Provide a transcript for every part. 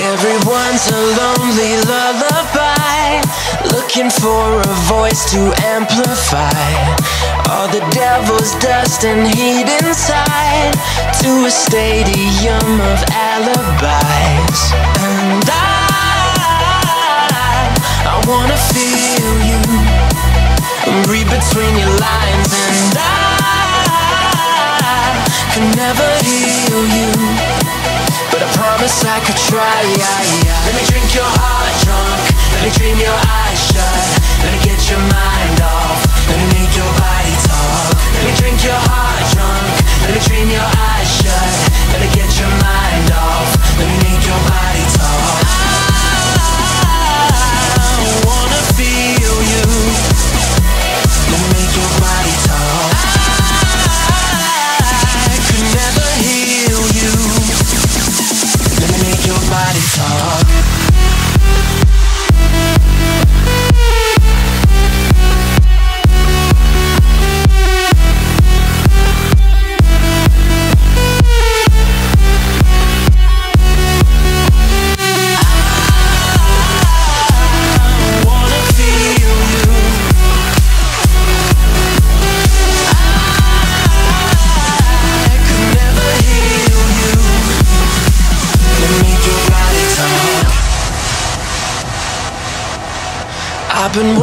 Everyone's a lonely lullaby, looking for a voice to amplify all the devil's dust and heat inside to a stadium of alibis. Wanna feel you, read between your lines, and I can never heal you. But I promise I could try, yeah, yeah. Let me drink your heart drunk. Let me dream your eyes shut. Let me get your mind off. Let me make your body talk. Let me drink your heart drunk. Let me dream your eyes shut. Let me get your mind off. Let me make your body talk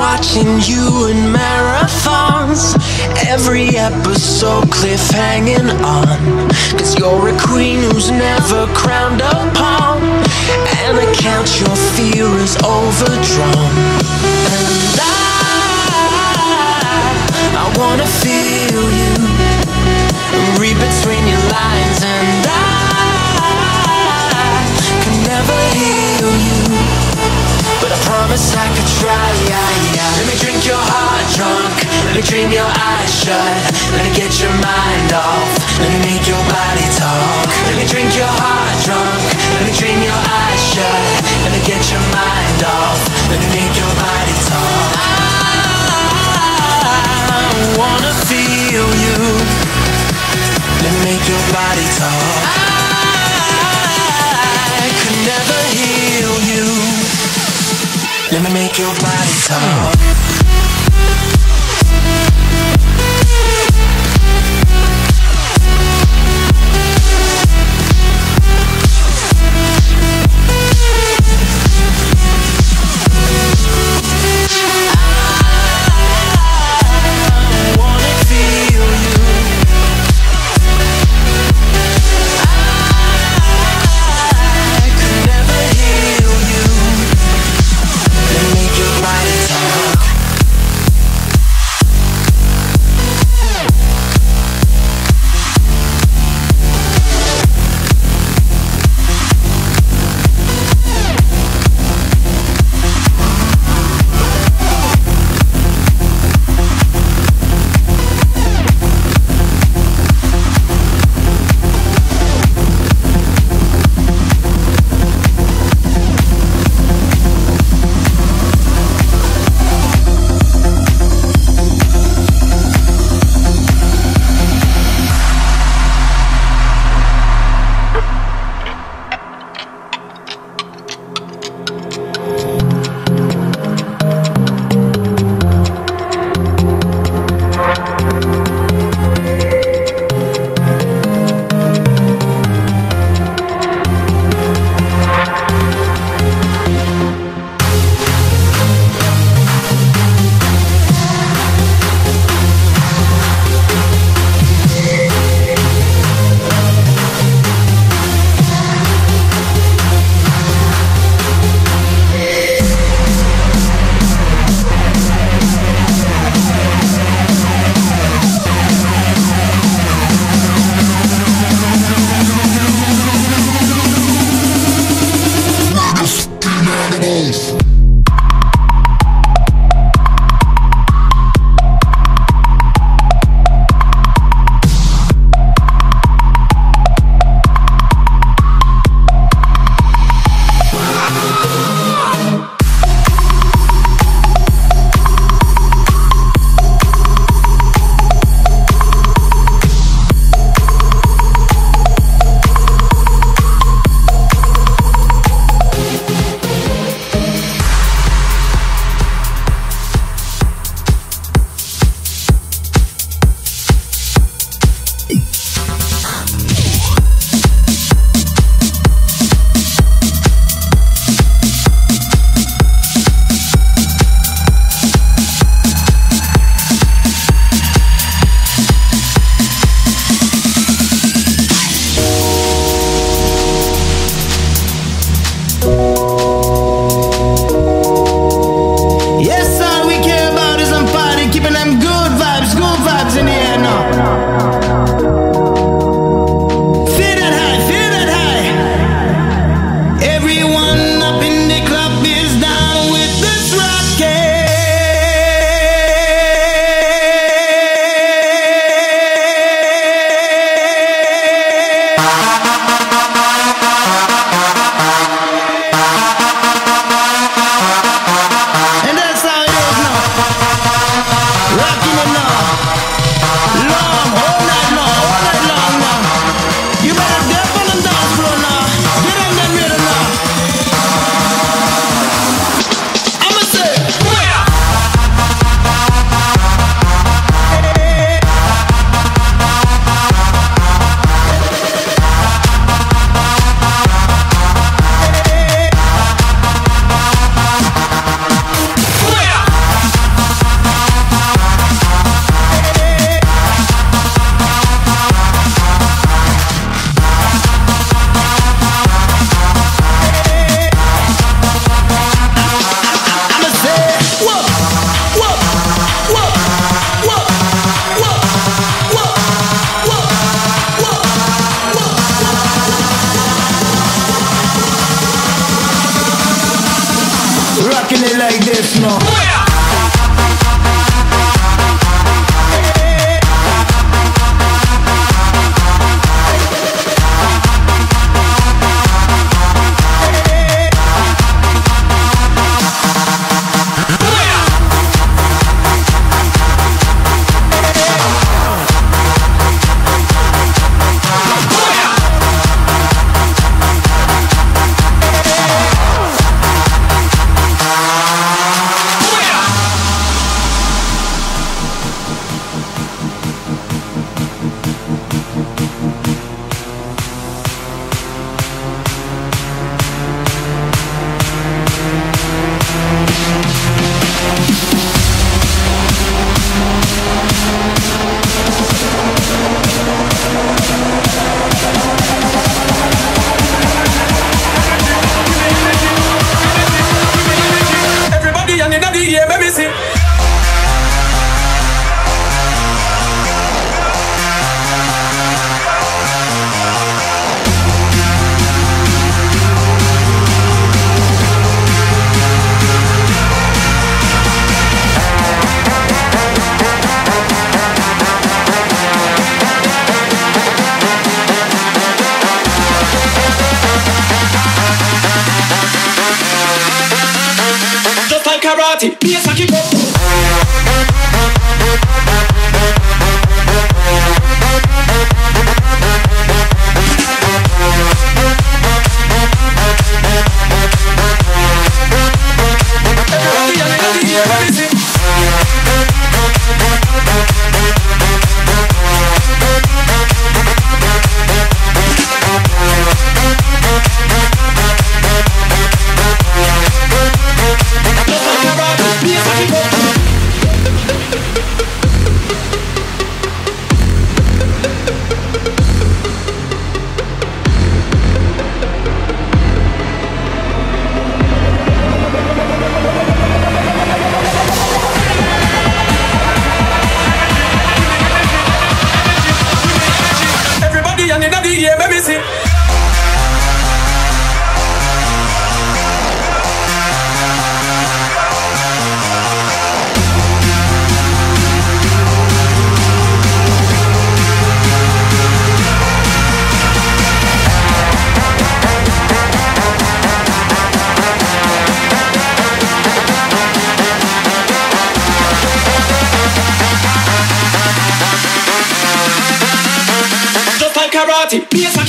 watching you in marathons. Every episode cliff hanging on. Cause you're a queen who's never crowned. And I count your fear is overdrawn. And I, I wanna feel you. Read between your lines and I can never heal you But I promise I Let me dream your eyes shut. Let me get your mind off. Let me make your body talk. Let me drink your heart drunk. Let me dream your eyes shut. Let me get your mind off. Let me make your body talk. I wanna feel you. Let me make your body talk. I could never heal you. Let me make your body talk. Karate, bass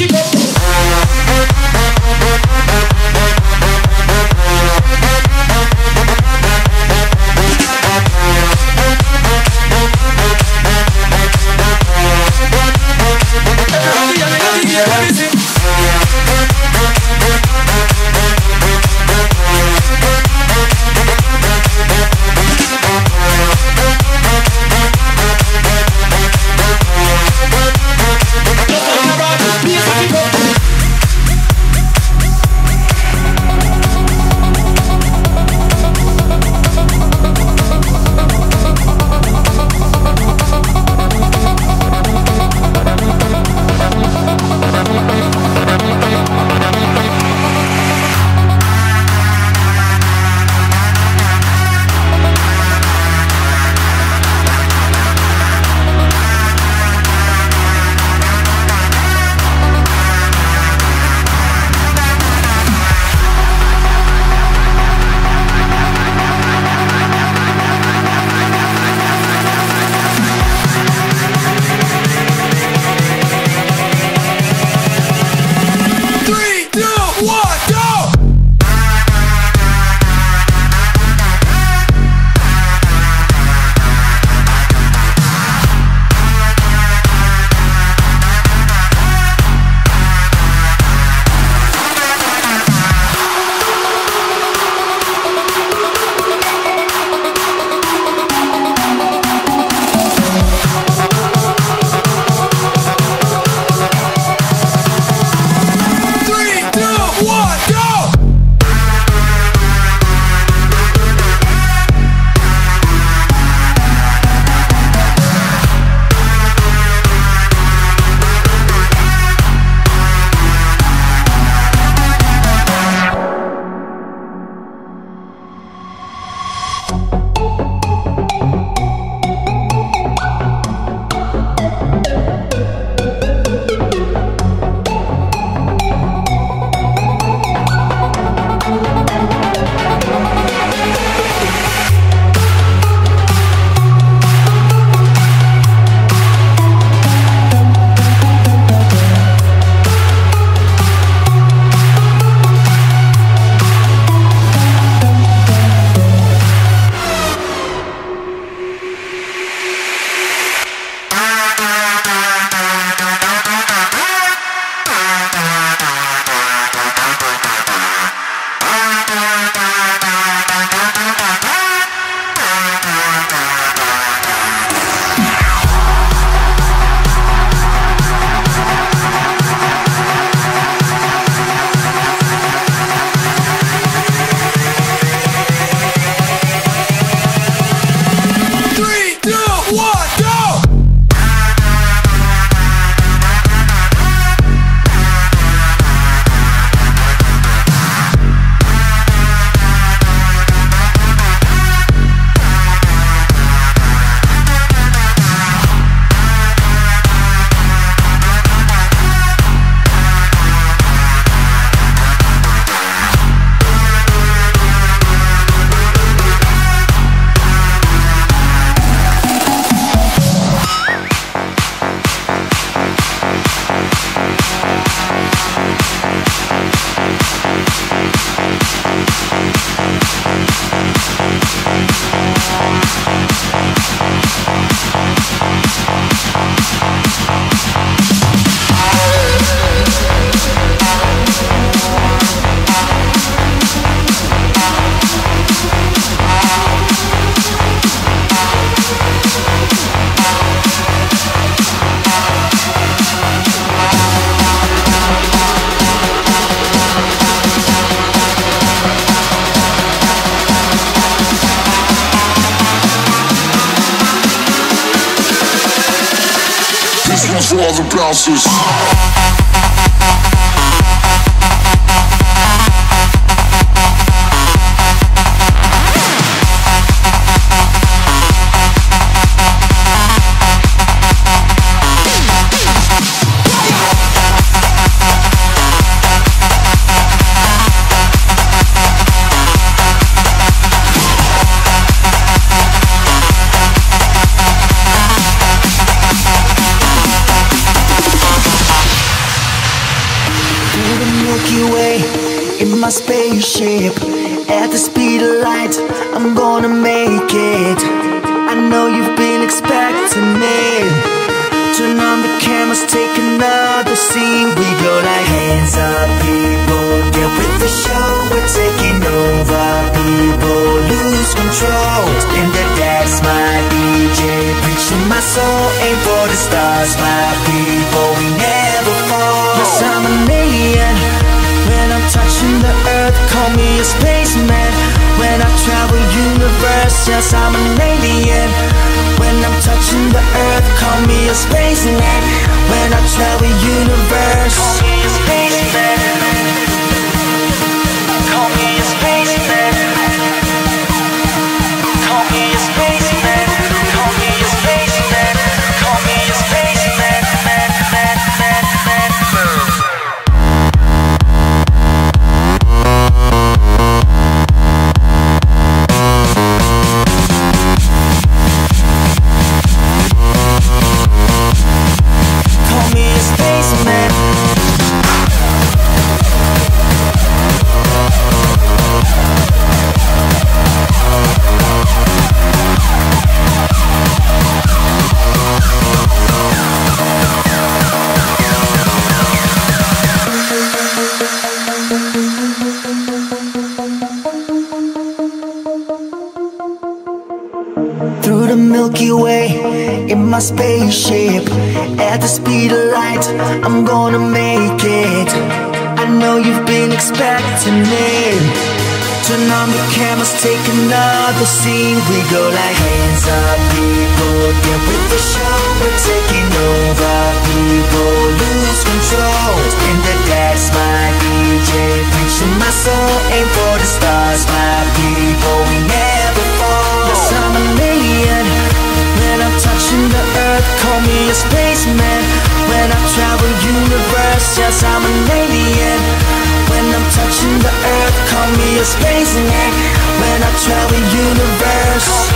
my spaceship At the speed of light, I'm gonna make it. I know you've been expecting me Turn on the cameras, take another scene. We go like hands up people. Get with the show, we're taking over People. Lose control. Spin the decks, my DJ Preaching my soul, aim for the stars My people, we never fall. Yes, I'm when I'm touching the earth, call me a spaceman. When I travel universe, yes I'm an alien. When I'm touching the earth, call me a spaceman. When I travel universe, call me a spaceman spaceship At the speed of light, I'm gonna make it. I know you've been expecting it. Turn on the cameras, take another scene. We go like hands up people. Get with the show, we're taking over People. Lose control. In the decks, my DJ Reaching my soul, aim for the stars My people, we never fall. Yes, I'm an alien Touching the earth, call me a spaceman. When I travel universe, yes, I'm an alien. When I'm touching the earth, call me a spaceman. When I travel universe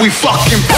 we fucking